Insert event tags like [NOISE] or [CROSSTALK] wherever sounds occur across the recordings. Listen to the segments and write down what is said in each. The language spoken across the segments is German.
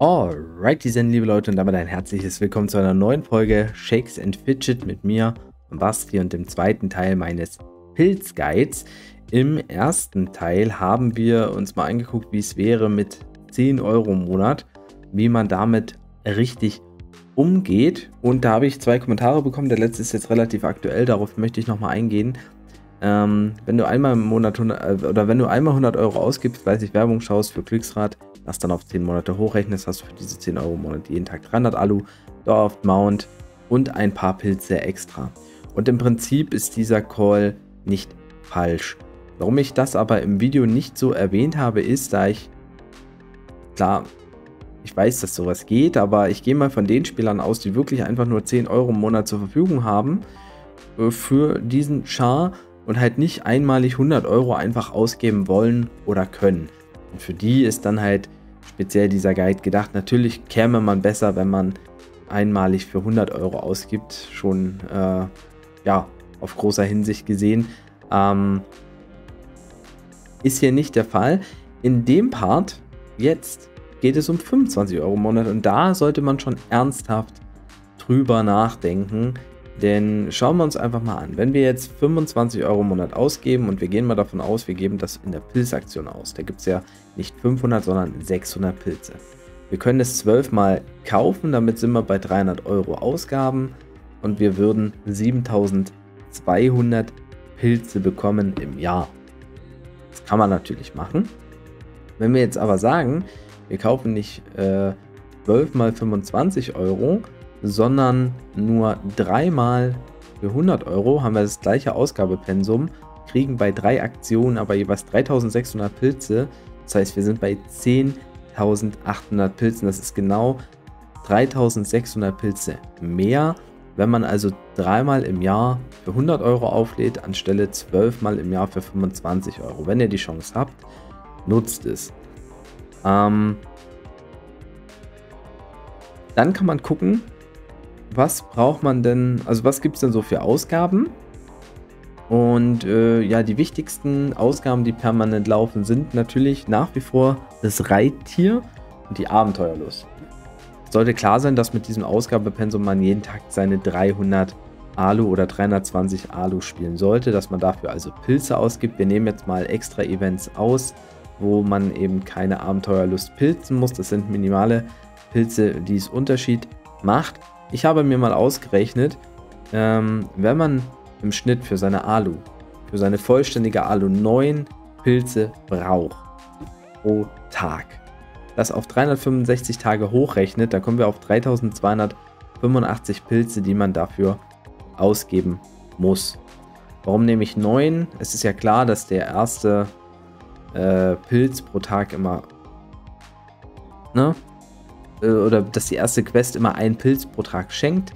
Alrighty then, liebe Leute, und damit ein herzliches Willkommen zu einer neuen Folge Shakes and Fidget mit mir, Basti, und dem zweiten Teil meines Pilzguides. Im ersten Teil haben wir uns mal angeguckt, wie es wäre mit 10 Euro im Monat, wie man damit richtig umgeht. Und da habe ich zwei Kommentare bekommen. Der letzte ist jetzt relativ aktuell, darauf möchte ich nochmal eingehen. Ähm, wenn du einmal im Monat 100, äh, oder wenn du einmal 100 Euro ausgibst, fleißig Werbung schaust für Glücksrad, das dann auf 10 Monate hochrechnest, hast du für diese 10 Euro im Monat jeden Tag 300 Alu, Dorf, Mount und ein paar Pilze extra. Und im Prinzip ist dieser Call nicht falsch. Warum ich das aber im Video nicht so erwähnt habe, ist, da ich, klar, ich weiß, dass sowas geht, aber ich gehe mal von den Spielern aus, die wirklich einfach nur 10 Euro im Monat zur Verfügung haben äh, für diesen Char und halt nicht einmalig 100 Euro einfach ausgeben wollen oder können. Und für die ist dann halt speziell dieser Guide gedacht. Natürlich käme man besser, wenn man einmalig für 100 Euro ausgibt, schon äh, ja, auf großer Hinsicht gesehen. Ähm, ist hier nicht der Fall. In dem Part jetzt geht es um 25 Euro im Monat und da sollte man schon ernsthaft drüber nachdenken, denn schauen wir uns einfach mal an. Wenn wir jetzt 25 Euro im Monat ausgeben und wir gehen mal davon aus, wir geben das in der Pilzaktion aus. Da gibt es ja nicht 500, sondern 600 Pilze. Wir können es 12 Mal kaufen, damit sind wir bei 300 Euro Ausgaben und wir würden 7200 Pilze bekommen im Jahr. Das kann man natürlich machen. Wenn wir jetzt aber sagen, wir kaufen nicht äh, 12 mal 25 Euro, sondern nur dreimal für 100 Euro haben wir das gleiche Ausgabepensum, kriegen bei drei Aktionen aber jeweils 3600 Pilze. Das heißt, wir sind bei 10.800 Pilzen. Das ist genau 3600 Pilze mehr. Wenn man also dreimal im Jahr für 100 Euro auflädt, anstelle zwölfmal im Jahr für 25 Euro. Wenn ihr die Chance habt, nutzt es. Ähm, dann kann man gucken, was braucht man denn, also was gibt es denn so für Ausgaben? Und äh, ja, die wichtigsten Ausgaben, die permanent laufen, sind natürlich nach wie vor das Reittier und die Abenteuerlust. Es sollte klar sein, dass mit diesem Ausgabepensum man jeden Tag seine 300 Alu oder 320 Alu spielen sollte, dass man dafür also Pilze ausgibt. Wir nehmen jetzt mal extra Events aus, wo man eben keine Abenteuerlust pilzen muss. Das sind minimale Pilze, die es Unterschied macht. Ich habe mir mal ausgerechnet, ähm, wenn man im Schnitt für seine Alu, für seine vollständige Alu 9 Pilze braucht pro Tag, das auf 365 Tage hochrechnet, dann kommen wir auf 3285 Pilze, die man dafür ausgeben muss. Warum nehme ich 9? Es ist ja klar, dass der erste äh, Pilz pro Tag immer ne, äh, oder dass die erste Quest immer einen Pilz pro Tag schenkt.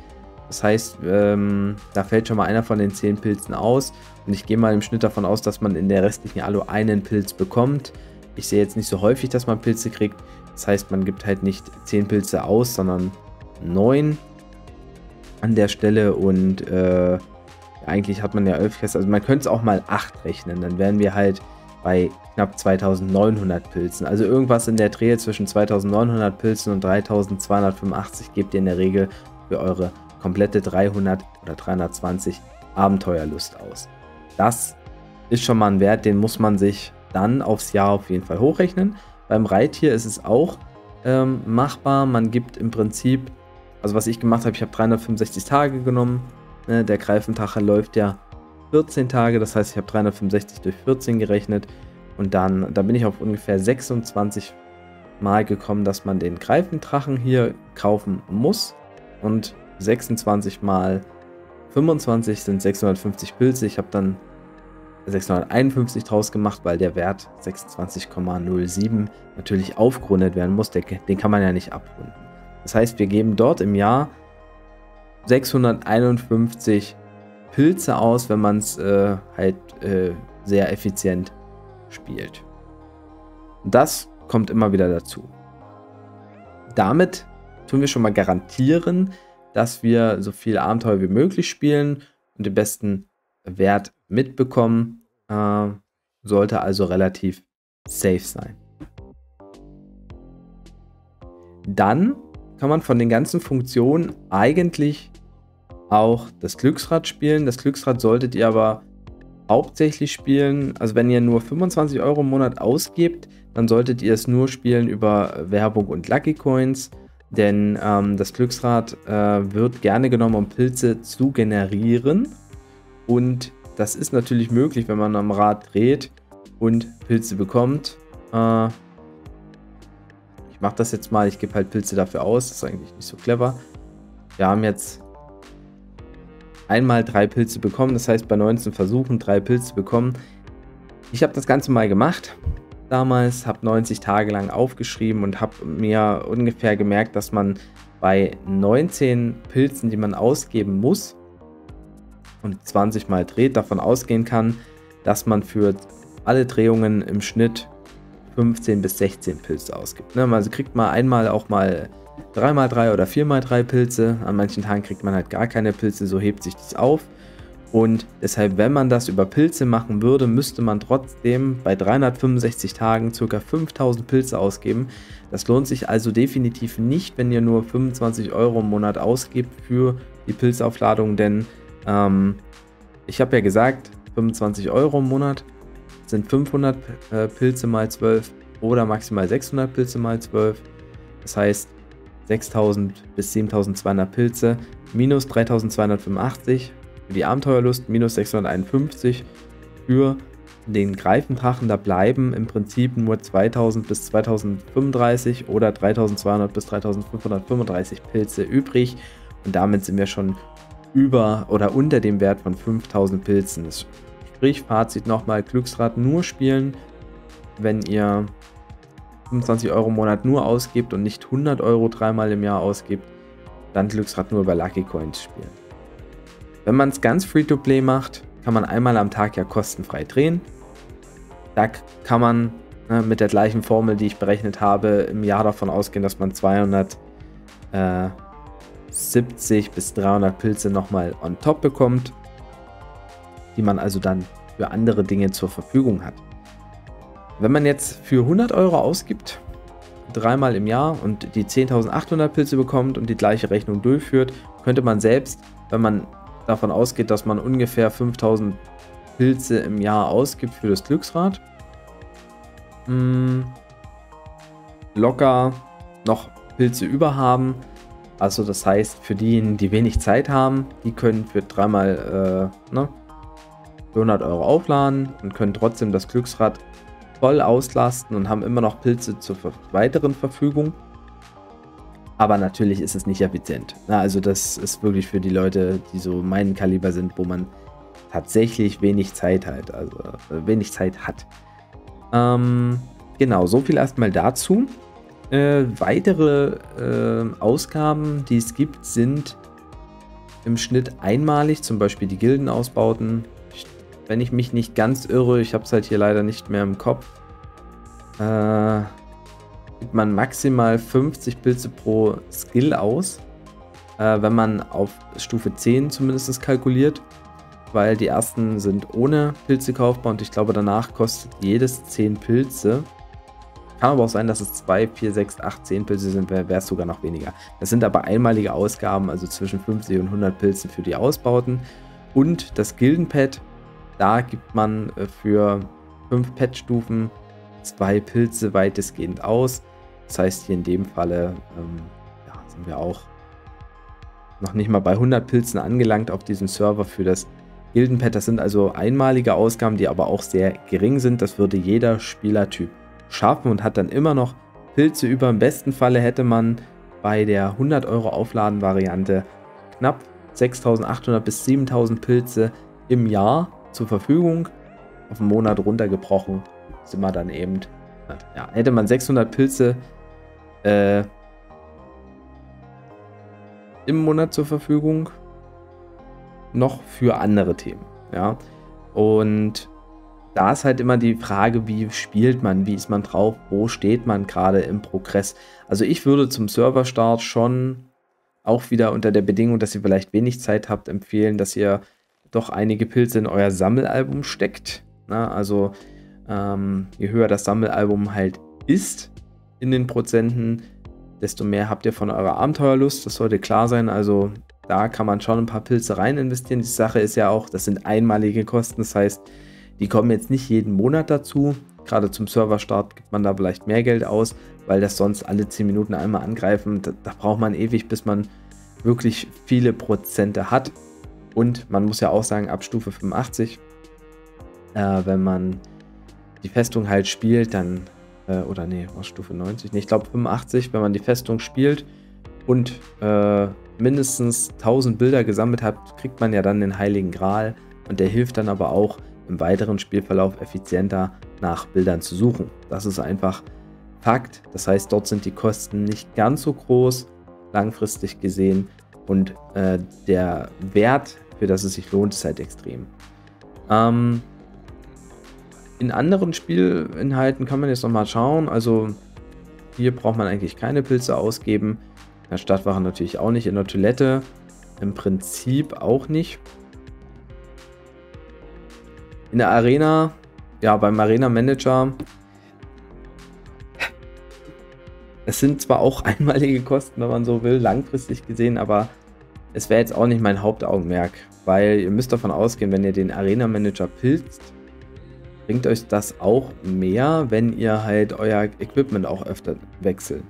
Das heißt, ähm, da fällt schon mal einer von den 10 Pilzen aus. Und ich gehe mal im Schnitt davon aus, dass man in der restlichen Alu einen Pilz bekommt. Ich sehe jetzt nicht so häufig, dass man Pilze kriegt. Das heißt, man gibt halt nicht 10 Pilze aus, sondern 9 an der Stelle. Und äh, eigentlich hat man ja 11 Quests. Also man könnte es auch mal 8 rechnen. Dann wären wir halt bei knapp 2900 Pilzen. Also irgendwas in der Dreh zwischen 2900 Pilzen und 3285 gebt ihr in der Regel für eure komplette 300 oder 320 Abenteuerlust aus. Das ist schon mal ein Wert, den muss man sich dann aufs Jahr auf jeden Fall hochrechnen. Beim Reittier ist es auch ähm, machbar. Man gibt im Prinzip, also was ich gemacht habe, ich habe 365 Tage genommen. Ne, der Greifentache läuft ja 14 Tage, das heißt, ich habe 365 durch 14 gerechnet und dann, da bin ich auf ungefähr 26 Mal gekommen, dass man den Greifendrachen hier kaufen muss und 26 mal 25 sind 650 Pilze. Ich habe dann 651 draus gemacht, weil der Wert 26,07 natürlich aufgerundet werden muss. Den kann man ja nicht abrunden. Das heißt, wir geben dort im Jahr 651 Pilze aus, wenn man es äh, halt äh, sehr effizient spielt. Das kommt immer wieder dazu. Damit tun wir schon mal garantieren, dass wir so viele Abenteuer wie möglich spielen und den besten Wert mitbekommen. Äh, sollte also relativ safe sein. dann kann man von den ganzen Funktionen eigentlich auch das Glücksrad spielen. Das Glücksrad solltet ihr aber hauptsächlich spielen, also wenn ihr nur 25 Euro im Monat ausgebt, dann solltet ihr es nur spielen über Werbung und Lucky Coins, denn ähm, das Glücksrad äh, wird gerne genommen, um Pilze zu generieren und das ist natürlich möglich, wenn man am Rad dreht und Pilze bekommt. Äh, ich mache das jetzt mal, ich gebe halt Pilze dafür aus, das ist eigentlich nicht so clever. Wir haben jetzt einmal drei Pilze bekommen, das heißt bei 19 Versuchen drei Pilze bekommen. Ich habe das Ganze mal gemacht damals, habe 90 Tage lang aufgeschrieben und habe mir ungefähr gemerkt, dass man bei 19 Pilzen, die man ausgeben muss und 20 mal dreht, davon ausgehen kann, dass man für alle Drehungen im Schnitt 15 bis 16 Pilze ausgibt. Ne? Also kriegt man einmal auch mal 3x3 oder 4x3 Pilze. An manchen Tagen kriegt man halt gar keine Pilze, so hebt sich das auf. Und deshalb, wenn man das über Pilze machen würde, müsste man trotzdem bei 365 Tagen ca. 5000 Pilze ausgeben. Das lohnt sich also definitiv nicht, wenn ihr nur 25 Euro im Monat ausgibt für die Pilzaufladung, denn ähm, ich habe ja gesagt, 25 Euro im Monat sind 500 äh, Pilze mal 12 oder maximal 600 Pilze mal 12. Das heißt, 6000 bis 7200 Pilze minus 3285 für die Abenteuerlust minus 651 für den Greifendrachen. Da bleiben im Prinzip nur 2000 bis 2035 oder 3200 bis 3535 Pilze übrig. Und damit sind wir schon über oder unter dem Wert von 5000 Pilzen. Sprich, Fazit nochmal, Glücksrad nur spielen, wenn ihr 25 Euro im Monat nur ausgibt und nicht 100 Euro dreimal im Jahr ausgibt, dann Glücksrad nur über Lucky Coins spielen. Wenn man es ganz Free-to-Play macht, kann man einmal am Tag ja kostenfrei drehen. Da kann man ne, mit der gleichen Formel, die ich berechnet habe, im Jahr davon ausgehen, dass man 270 äh, bis 300 Pilze nochmal on top bekommt, die man also dann für andere Dinge zur Verfügung hat. Wenn man jetzt für 100 Euro ausgibt, dreimal im Jahr und die 10.800 Pilze bekommt und die gleiche Rechnung durchführt, könnte man selbst, wenn man davon ausgeht, dass man ungefähr 5000 Pilze im Jahr ausgibt für das Glücksrad, hm, locker noch Pilze über haben. Also das heißt, für diejenigen, die wenig Zeit haben, die können für dreimal äh, ne, 100 Euro aufladen und können trotzdem das Glücksrad voll auslasten und haben immer noch Pilze zur weiteren Verfügung. Aber natürlich ist es nicht effizient. also das ist wirklich für die Leute, die so meinen Kaliber sind, wo man tatsächlich wenig Zeit hat, also äh, wenig Zeit hat. Ähm, genau, so viel erstmal dazu. Äh, weitere äh, Ausgaben, die es gibt, sind im Schnitt einmalig, zum Beispiel die Gildenausbauten, wenn ich mich nicht ganz irre, ich habe es halt hier leider nicht mehr im Kopf, äh, gibt man maximal 50 Pilze pro Skill aus, äh, wenn man auf Stufe 10 zumindest kalkuliert, weil die ersten sind ohne Pilze kaufbar und ich glaube danach kostet jedes 10 Pilze. Kann aber auch sein, dass es 2, 4, 6, 8, 10 Pilze sind, wäre es sogar noch weniger. Das sind aber einmalige Ausgaben, also zwischen 50 und 100 Pilzen für die Ausbauten. Und das Gildenpad da gibt man äh, für fünf Pet-Stufen zwei Pilze weitestgehend aus. Das heißt, hier in dem Falle ähm, ja, sind wir auch noch nicht mal bei 100 Pilzen angelangt auf diesem Server für das Gildenpad. Das sind also einmalige Ausgaben, die aber auch sehr gering sind. Das würde jeder Spielertyp schaffen und hat dann immer noch Pilze über. Im besten Falle hätte man bei der 100 Euro Aufladen-Variante knapp 6800 bis 7000 Pilze im Jahr zur Verfügung. Auf einen Monat runtergebrochen sind wir dann eben. Ja, hätte man 600 Pilze äh, im Monat zur Verfügung. Noch für andere Themen. Ja. Und da ist halt immer die Frage, wie spielt man, wie ist man drauf, wo steht man gerade im Progress. Also ich würde zum Serverstart schon auch wieder unter der Bedingung, dass ihr vielleicht wenig Zeit habt, empfehlen, dass ihr doch einige Pilze in euer Sammelalbum steckt. Na, also ähm, je höher das Sammelalbum halt ist in den Prozenten, desto mehr habt ihr von eurer Abenteuerlust. Das sollte klar sein. Also da kann man schon ein paar Pilze rein investieren. Die Sache ist ja auch, das sind einmalige Kosten. Das heißt, die kommen jetzt nicht jeden Monat dazu. Gerade zum Serverstart gibt man da vielleicht mehr Geld aus, weil das sonst alle 10 Minuten einmal angreifen. Da, da braucht man ewig, bis man wirklich viele Prozente hat. Und man muss ja auch sagen, ab Stufe 85, äh, wenn man die Festung halt spielt, dann, äh, oder nee, aus Stufe 90, nee, ich glaube 85, wenn man die Festung spielt und äh, mindestens 1000 Bilder gesammelt hat, kriegt man ja dann den Heiligen Gral und der hilft dann aber auch im weiteren Spielverlauf effizienter nach Bildern zu suchen. Das ist einfach Fakt. Das heißt, dort sind die Kosten nicht ganz so groß, langfristig gesehen, und äh, der Wert, für das es sich lohnt, ist halt extrem. Ähm, in anderen Spielinhalten kann man jetzt nochmal schauen. Also hier braucht man eigentlich keine Pilze ausgeben. In der Stadtwache natürlich auch nicht. In der Toilette im Prinzip auch nicht. In der Arena, ja, beim Arena Manager. Es sind zwar auch [LAUGHS] einmalige Kosten, wenn man so will, langfristig gesehen, aber es wäre jetzt auch nicht mein Hauptaugenmerk, weil ihr müsst davon ausgehen, wenn ihr den Arena Manager pilzt, bringt euch das auch mehr, wenn ihr halt euer Equipment auch öfter wechselt.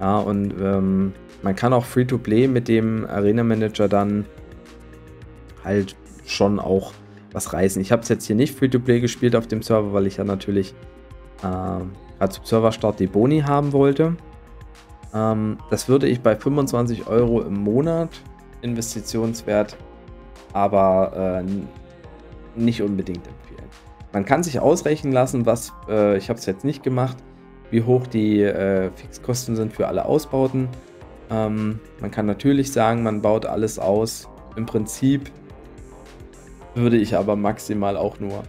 Ja, und ähm, man kann auch Free-to-Play mit dem Arena Manager dann halt schon auch was reißen. Ich habe es jetzt hier nicht Free-to-Play gespielt auf dem Server, weil ich ja natürlich äh, gerade zum Serverstart die Boni haben wollte. Ähm, das würde ich bei 25 Euro im Monat Investitionswert, aber äh, nicht unbedingt empfehlen. Man kann sich ausrechnen lassen, was, äh, ich habe es jetzt nicht gemacht, wie hoch die äh, Fixkosten sind für alle Ausbauten. Ähm, man kann natürlich sagen, man baut alles aus. Im Prinzip würde ich aber maximal auch nur,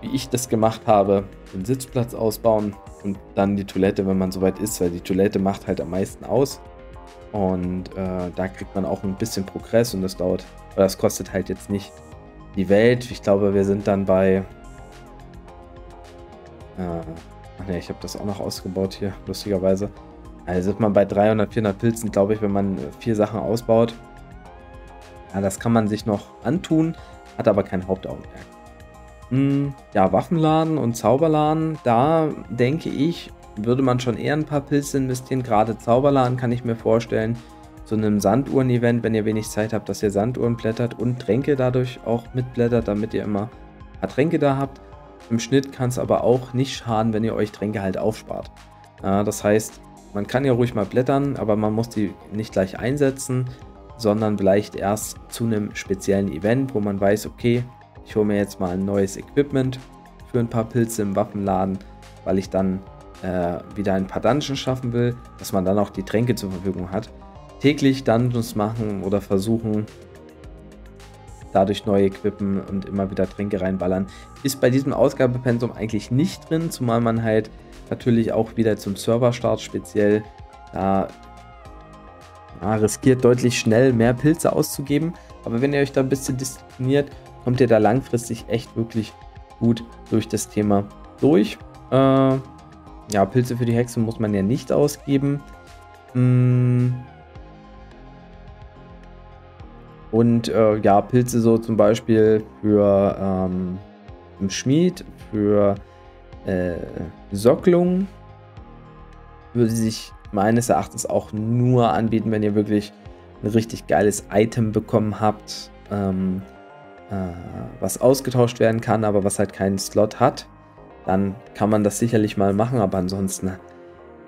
wie ich das gemacht habe, den Sitzplatz ausbauen und dann die Toilette, wenn man soweit ist, weil die Toilette macht halt am meisten aus. Und äh, da kriegt man auch ein bisschen Progress und das dauert, weil das kostet halt jetzt nicht die Welt. Ich glaube, wir sind dann bei äh, ach ne, ich habe das auch noch ausgebaut hier, lustigerweise. Also ist man bei 300, 400 Pilzen, glaube ich, wenn man vier Sachen ausbaut. Ja, das kann man sich noch antun, hat aber kein Hauptaugenmerk. Hm, ja, Waffenladen und Zauberladen, da denke ich, würde man schon eher ein paar Pilze investieren. Gerade Zauberladen kann ich mir vorstellen, zu einem Sanduhren-Event, wenn ihr wenig Zeit habt, dass ihr Sanduhren blättert und Tränke dadurch auch mitblättert, damit ihr immer ein paar Tränke da habt. Im Schnitt kann es aber auch nicht schaden, wenn ihr euch Tränke halt aufspart. Das heißt, man kann ja ruhig mal blättern, aber man muss die nicht gleich einsetzen, sondern vielleicht erst zu einem speziellen Event, wo man weiß, okay, ich hole mir jetzt mal ein neues Equipment für ein paar Pilze im Waffenladen, weil ich dann äh, wieder ein paar Dungeons schaffen will, dass man dann auch die Tränke zur Verfügung hat. Täglich Dungeons machen oder versuchen, dadurch neu equippen und immer wieder Tränke reinballern. Ist bei diesem Ausgabepensum eigentlich nicht drin, zumal man halt natürlich auch wieder zum Serverstart speziell da ja, riskiert deutlich schnell mehr Pilze auszugeben. Aber wenn ihr euch da ein bisschen diszipliniert, kommt ihr da langfristig echt wirklich gut durch das Thema durch. Äh, ja, Pilze für die Hexen muss man ja nicht ausgeben. Hm, und äh, ja, Pilze so zum Beispiel für ähm, im Schmied, für äh, Socklung würde sich meines Erachtens auch nur anbieten, wenn ihr wirklich ein richtig geiles Item bekommen habt, ähm, äh, was ausgetauscht werden kann, aber was halt keinen Slot hat. Dann kann man das sicherlich mal machen, aber ansonsten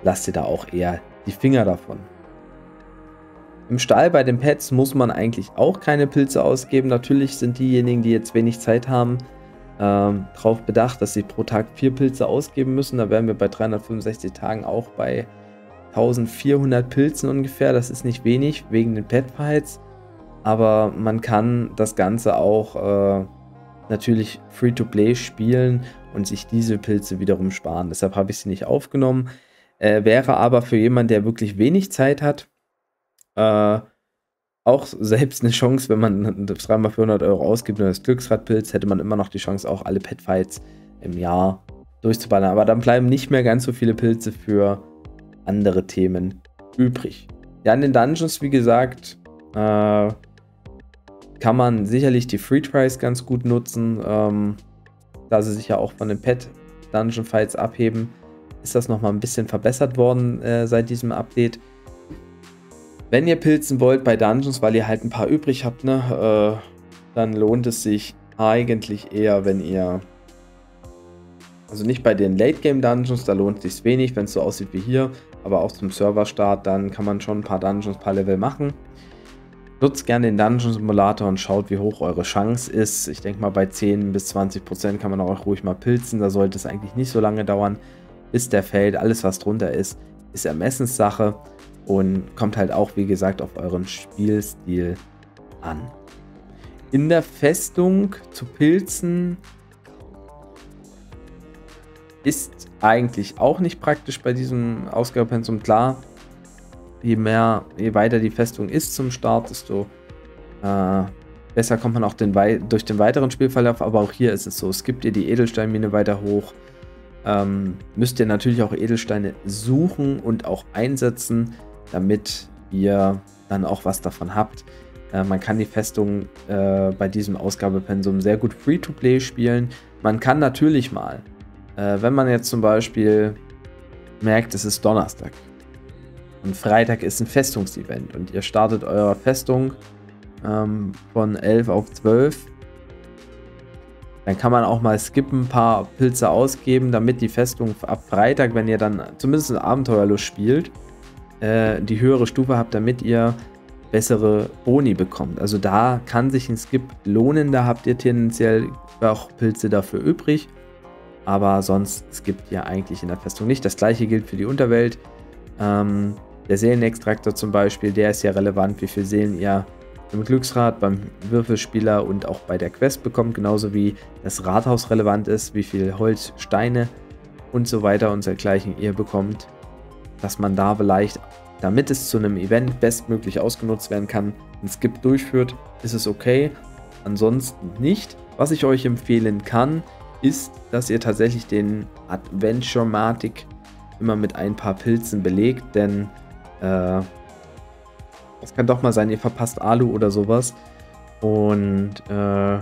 lasst ihr da auch eher die Finger davon. Im Stall bei den Pets muss man eigentlich auch keine Pilze ausgeben. Natürlich sind diejenigen, die jetzt wenig Zeit haben, ähm, darauf bedacht, dass sie pro Tag vier Pilze ausgeben müssen. Da wären wir bei 365 Tagen auch bei 1400 Pilzen ungefähr. Das ist nicht wenig wegen den Pet-Fights. Aber man kann das Ganze auch äh, natürlich Free-to-Play spielen und sich diese Pilze wiederum sparen. Deshalb habe ich sie nicht aufgenommen. Äh, wäre aber für jemanden, der wirklich wenig Zeit hat, äh, auch selbst eine Chance, wenn man dreimal 400 Euro ausgibt und das Glücksradpilz, hätte man immer noch die Chance, auch alle Petfights im Jahr durchzuballern. Aber dann bleiben nicht mehr ganz so viele Pilze für andere Themen übrig. Ja, in den Dungeons, wie gesagt, äh, kann man sicherlich die Free Tries ganz gut nutzen, ähm, da sie sich ja auch von den Pet Dungeon Fights abheben. Ist das nochmal ein bisschen verbessert worden äh, seit diesem Update. Wenn ihr pilzen wollt bei Dungeons, weil ihr halt ein paar übrig habt, ne, äh, dann lohnt es sich eigentlich eher, wenn ihr. Also nicht bei den Late Game Dungeons, da lohnt es sich wenig, wenn es so aussieht wie hier, aber auch zum Serverstart, dann kann man schon ein paar Dungeons, ein paar Level machen. Nutzt gerne den Dungeon Simulator und schaut, wie hoch eure Chance ist. Ich denke mal, bei 10 bis 20 Prozent kann man auch ruhig mal pilzen. Da sollte es eigentlich nicht so lange dauern, bis der fällt. Alles, was drunter ist, ist Ermessenssache und kommt halt auch, wie gesagt, auf euren Spielstil an. In der Festung zu pilzen ist eigentlich auch nicht praktisch bei diesem Ausgabepensum. Klar, je mehr, je weiter die Festung ist zum Start, desto äh, besser kommt man auch den durch den weiteren Spielverlauf. Aber auch hier ist es so, skippt ihr die Edelsteinmine weiter hoch, ähm, müsst ihr natürlich auch Edelsteine suchen und auch einsetzen, damit ihr dann auch was davon habt. Äh, man kann die Festung äh, bei diesem Ausgabepensum sehr gut Free-to-Play spielen. Man kann natürlich mal, äh, wenn man jetzt zum Beispiel merkt, es ist Donnerstag und Freitag ist ein Festungsevent und ihr startet eure Festung ähm, von 11 auf 12. Dann kann man auch mal skippen, ein paar Pilze ausgeben, damit die Festung ab Freitag, wenn ihr dann zumindest ein Abenteuerlust spielt, äh, die höhere Stufe habt, damit ihr bessere Boni bekommt. Also da kann sich ein Skip lohnen, da habt ihr tendenziell auch Pilze dafür übrig. Aber sonst skippt ihr eigentlich in der Festung nicht. Das gleiche gilt für die Unterwelt. Ähm, der Seelenextraktor zum Beispiel, der ist ja relevant, wie viel Seelen ihr im Glücksrad, beim Würfelspieler und auch bei der Quest bekommt, genauso wie das Rathaus relevant ist, wie viel Holz, Steine und so weiter und dergleichen ihr bekommt, dass man da vielleicht, damit es zu einem Event bestmöglich ausgenutzt werden kann, ein Skip durchführt, ist es okay. Ansonsten nicht. Was ich euch empfehlen kann, ist, dass ihr tatsächlich den Adventure-Matic immer mit ein paar Pilzen belegt, denn äh, es kann doch mal sein, ihr verpasst Alu oder sowas. Und äh,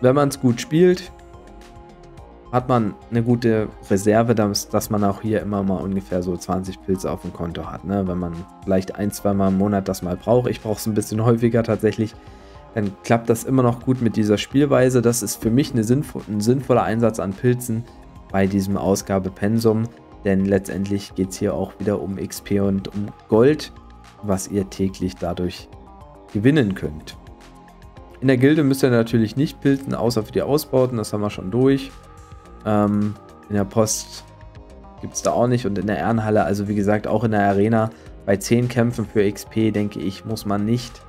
wenn man es gut spielt, hat man eine gute Reserve, dass, dass man auch hier immer mal ungefähr so 20 Pilze auf dem Konto hat. Ne? Wenn man vielleicht ein, zwei Mal im Monat das mal braucht, ich brauche es ein bisschen häufiger tatsächlich, dann klappt das immer noch gut mit dieser Spielweise. Das ist für mich sinnvoll, ein sinnvoller Einsatz an Pilzen bei diesem Ausgabepensum. Denn letztendlich geht es hier auch wieder um XP und um Gold, was ihr täglich dadurch gewinnen könnt. In der Gilde müsst ihr natürlich nicht pilzen, außer für die Ausbauten, das haben wir schon durch. Ähm, in der Post gibt es da auch nicht und in der Ehrenhalle, also wie gesagt, auch in der Arena bei 10 Kämpfen für XP, denke ich, muss man nicht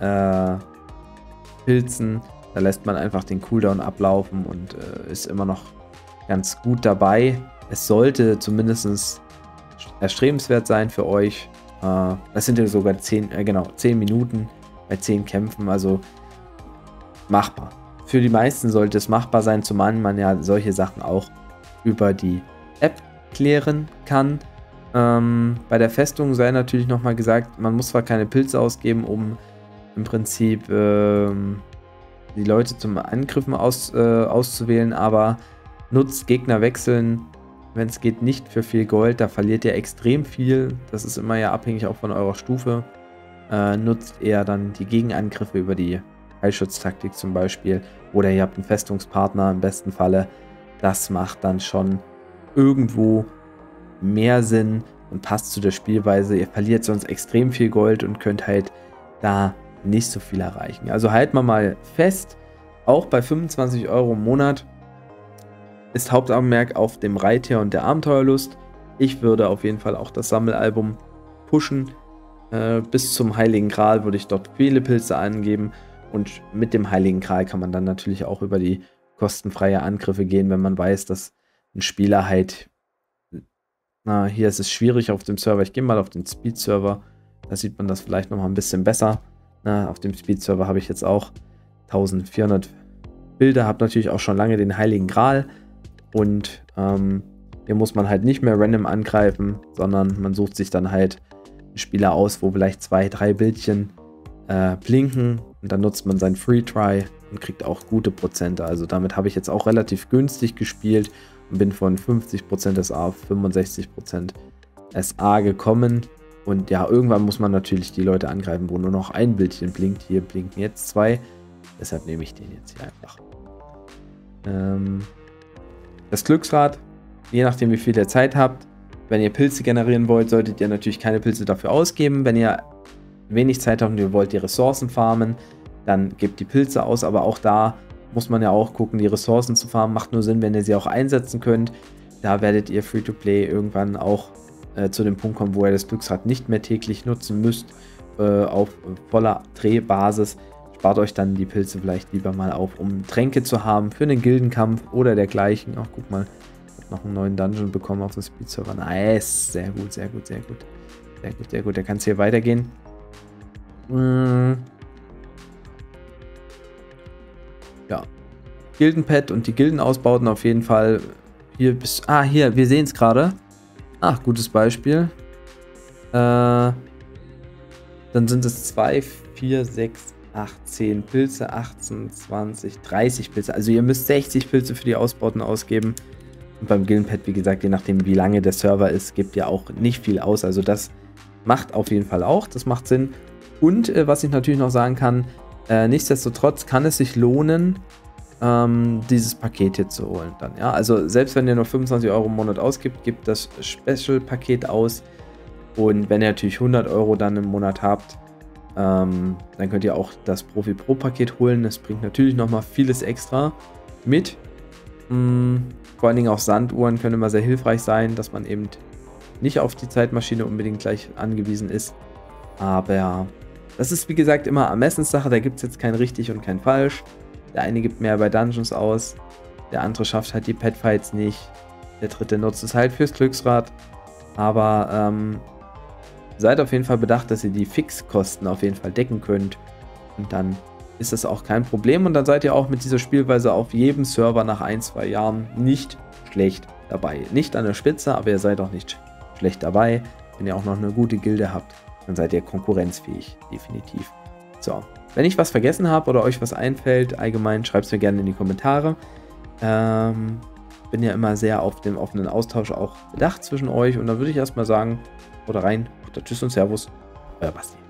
äh, pilzen. Da lässt man einfach den Cooldown ablaufen und äh, ist immer noch ganz gut dabei es sollte zumindest erstrebenswert sein für euch. Äh, das sind ja sogar 10, äh, genau, 10 Minuten bei 10 Kämpfen, also machbar. Für die meisten sollte es machbar sein, zumal man ja solche Sachen auch über die App klären kann. Ähm, bei der Festung sei natürlich nochmal gesagt, man muss zwar keine Pilze ausgeben, um im Prinzip ähm, die Leute zum Angriffen aus, äh, auszuwählen, aber nutzt Gegner wechseln wenn es geht, nicht für viel Gold. Da verliert ihr extrem viel. Das ist immer ja abhängig auch von eurer Stufe. Äh, nutzt eher dann die Gegenangriffe über die Heilschutztaktik zum Beispiel. Oder ihr habt einen Festungspartner im besten Falle. Das macht dann schon irgendwo mehr Sinn und passt zu der Spielweise. Ihr verliert sonst extrem viel Gold und könnt halt da nicht so viel erreichen. Also halt mal mal fest, auch bei 25 Euro im Monat ist Hauptaugenmerk auf dem Reittier und der Abenteuerlust. Ich würde auf jeden Fall auch das Sammelalbum pushen. Äh, bis zum Heiligen Gral würde ich dort viele Pilze angeben. Und mit dem Heiligen Gral kann man dann natürlich auch über die kostenfreie Angriffe gehen, wenn man weiß, dass ein Spieler halt. Na, hier ist es schwierig auf dem Server. Ich gehe mal auf den Speed-Server. Da sieht man das vielleicht nochmal ein bisschen besser. Na, auf dem Speed-Server habe ich jetzt auch 1400 Bilder, habe natürlich auch schon lange den Heiligen Gral. Und ähm, Hier muss man halt nicht mehr random angreifen, sondern man sucht sich dann halt einen Spieler aus, wo vielleicht zwei, drei Bildchen äh, blinken und dann nutzt man seinen Free Try und kriegt auch gute Prozente. Also damit habe ich jetzt auch relativ günstig gespielt und bin von 50% SA auf 65% SA gekommen. Und ja, irgendwann muss man natürlich die Leute angreifen, wo nur noch ein Bildchen blinkt. Hier blinken jetzt zwei. Deshalb nehme ich den jetzt hier einfach. Ähm, das Glücksrad, je nachdem wie viel ihr Zeit habt. Wenn ihr Pilze generieren wollt, solltet ihr natürlich keine Pilze dafür ausgeben. Wenn ihr wenig Zeit habt und ihr wollt die Ressourcen farmen, dann gebt die Pilze aus. Aber auch da muss man ja auch gucken, die Ressourcen zu farmen macht nur Sinn, wenn ihr sie auch einsetzen könnt. Da werdet ihr Free-to-Play irgendwann auch äh, zu dem Punkt kommen, wo ihr das Glücksrad nicht mehr täglich nutzen müsst äh, auf voller Drehbasis. Spart euch dann die Pilze vielleicht lieber mal auf, um Tränke zu haben für einen Gildenkampf oder dergleichen. Ach, guck mal, noch einen neuen Dungeon bekommen auf dem Speed-Server. Nice, sehr gut, sehr gut, sehr gut. Sehr gut, sehr gut. Da kann es hier weitergehen. Mmh. Ja. Gildenpad und die Gildenausbauten auf jeden Fall. Hier bis. Ah, hier, wir sehen es gerade. Ach, gutes Beispiel. Äh, dann sind es 2, 4, 6, 8, 10 Pilze, 18, 20, 30 Pilze. Also ihr müsst 60 Pilze für die Ausbauten ausgeben. Und beim Gildenpad, wie gesagt, je nachdem wie lange der Server ist, gibt ihr auch nicht viel aus. Also das macht auf jeden Fall auch, das macht Sinn. Und äh, was ich natürlich noch sagen kann, äh, nichtsdestotrotz kann es sich lohnen, ähm, dieses Paket hier zu holen. Dann, ja? Also selbst wenn ihr nur 25 Euro im Monat ausgibt, gibt das Special-Paket aus. Und wenn ihr natürlich 100 Euro dann im Monat habt, ähm, dann könnt ihr auch das Profi Pro Paket holen. Das bringt natürlich nochmal vieles extra mit. Mhm. Vor allen Dingen auch Sanduhren können immer sehr hilfreich sein, dass man eben nicht auf die Zeitmaschine unbedingt gleich angewiesen ist. Aber das ist wie gesagt immer Ermessenssache, da gibt es jetzt kein richtig und kein falsch. Der eine gibt mehr bei Dungeons aus, der andere schafft halt die Petfights nicht. Der dritte nutzt es halt fürs Glücksrad. Aber ähm, seid auf jeden Fall bedacht, dass ihr die Fixkosten auf jeden Fall decken könnt. Und dann ist das auch kein Problem. Und dann seid ihr auch mit dieser Spielweise auf jedem Server nach ein, zwei Jahren nicht schlecht dabei. Nicht an der Spitze, aber ihr seid auch nicht schlecht dabei. Wenn ihr auch noch eine gute Gilde habt, dann seid ihr konkurrenzfähig, definitiv. So, wenn ich was vergessen habe oder euch was einfällt, allgemein schreibt es mir gerne in die Kommentare. Ähm, bin ja immer sehr auf dem offenen Austausch auch bedacht zwischen euch und dann würde ich erstmal sagen, oder rein, tschüss und servus, euer Basti.